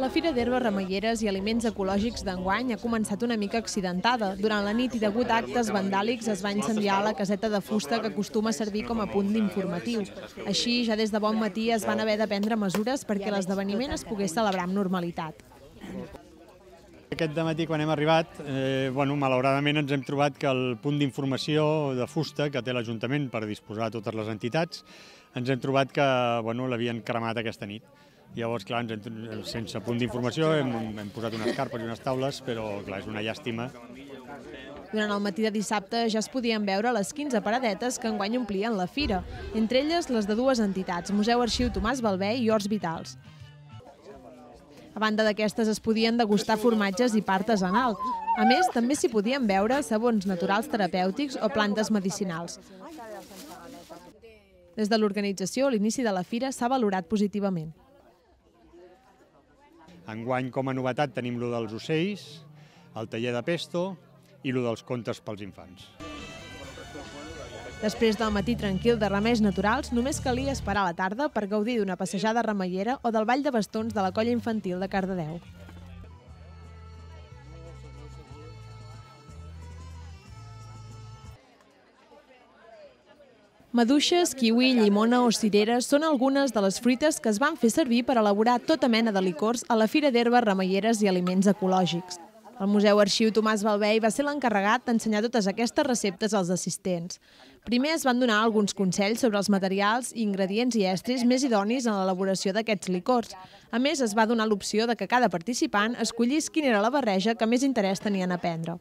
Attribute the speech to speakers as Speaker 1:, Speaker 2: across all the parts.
Speaker 1: La Fira d'Herbes Remeieres i Aliments Ecològics d'enguany ha començat una mica accidentada. Durant la nit i degut a actes vandàlics es va incendiar la caseta de fusta que acostuma a servir com a punt informatiu. Així, ja des de bon matí es van haver de prendre mesures perquè l'esdeveniment es pogués celebrar amb normalitat.
Speaker 2: Aquest matí quan hem arribat, eh, bueno, malauradament ens hem trobat que el punt d'informació de fusta que té l'Ajuntament per disposar a totes les entitats, ens hem trobat que bueno, l'havien cremat aquesta nit. Llavors, clar, ens hem, sense punt d'informació hem, hem posat unes carpes i unes taules, però clar, és una llàstima.
Speaker 1: Durant el matí de dissabte ja es podien veure les 15 paradetes que enguany omplien la fira, entre elles les de dues entitats, Museu Arxiu Tomàs Balbé i Horts Vitals. A banda d'aquestes es podien degustar formatges i pa artesanal. A més, també s'hi podien veure sabons naturals terapèutics o plantes medicinals. Des de l'organització, l'inici de la fira s'ha valorat positivament.
Speaker 2: Enguany, com a novetat, tenim lo dels ocells, el taller de pesto i lo dels contes pels infants.
Speaker 1: Després del matí tranquil de remeis naturals, només calia esperar la tarda per gaudir d'una passejada remeiera o del ball de bastons de la colla infantil de Cardedeu. Maduixes, kiwi, llimona o cireres són algunes de les fruites que es van fer servir per elaborar tota mena de licors a la Fira d'Herbes Remeieres i Aliments Ecològics. El Museu Arxiu Tomàs Balvei va ser l'encarregat d'ensenyar totes aquestes receptes als assistents. Primer es van donar alguns consells sobre els materials, ingredients i estris més idonis en l'elaboració d'aquests licors. A més, es va donar l'opció de que cada participant escollís quina era la barreja que més interès tenien a prendre.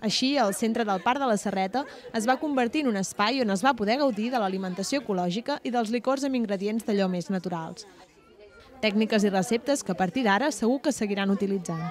Speaker 1: Així, el centre del Parc de la Serreta es va convertir en un espai on es va poder gaudir de l'alimentació ecològica i dels licors amb ingredients d'allò més naturals. Tècniques i receptes que a partir d'ara segur que seguiran utilitzant.